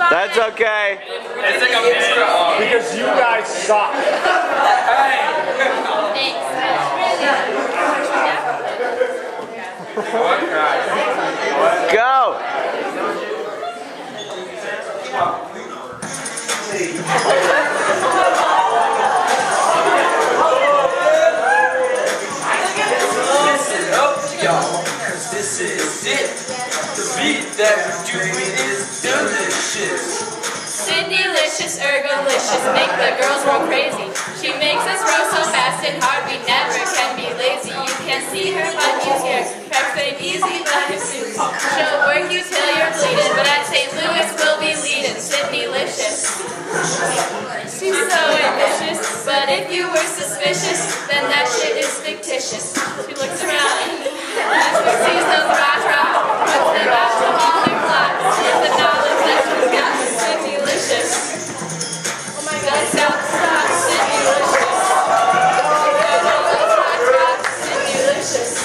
stop That's okay. It's like a extra long. Because you guys suck. Thanks. What? Go. This is it. The beat that we're doing is delicious. Cindy-licious, ergalicious, make the girls roll crazy. She makes us roll so fast and hard, we never can be lazy. You can see her, but you hear. Cracks ain't easy, but it's easy. She'll work you till you're bleeding, but at St. Louis we'll be leading. Cindy-licious. She's so ambitious, but if you were suspicious, then that shit is fictitious. She looks around, Cindy